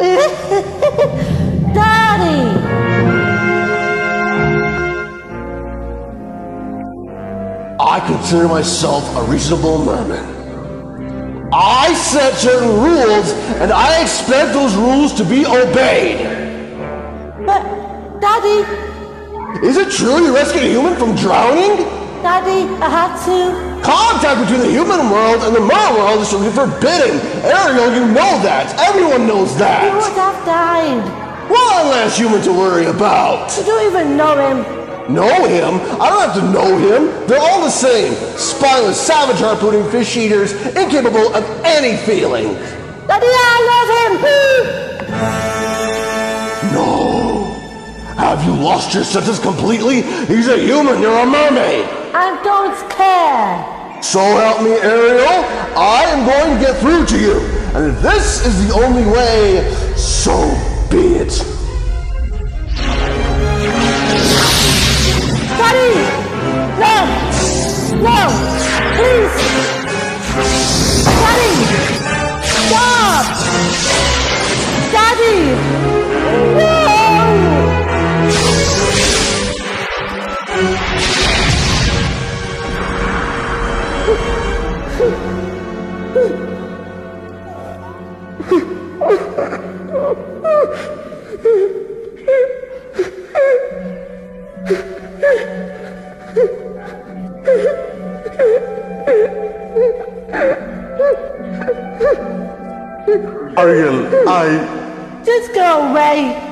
Daddy! I consider myself a reasonable merman. I set certain rules, and I expect those rules to be obeyed. But, Daddy, Is it true you rescued a human from drowning? Daddy, I had to. Contact between the human world and the merman world is strictly forbidden. Ariel, you know that. Everyone knows He that. would have died. One less human to worry about. You don't even know him. Know him? I don't have to know him. They're all the same. Spineless, savage, harpooning fish eaters, incapable of any feeling. Daddy, I love him. No. Have you lost your senses completely? He's a human, you're a mermaid. I don't care. So help me, Ariel. I am going to get through to you. And if this is the only way, so be it. Daddy! No! No! Please! Ariel, I. Just go away.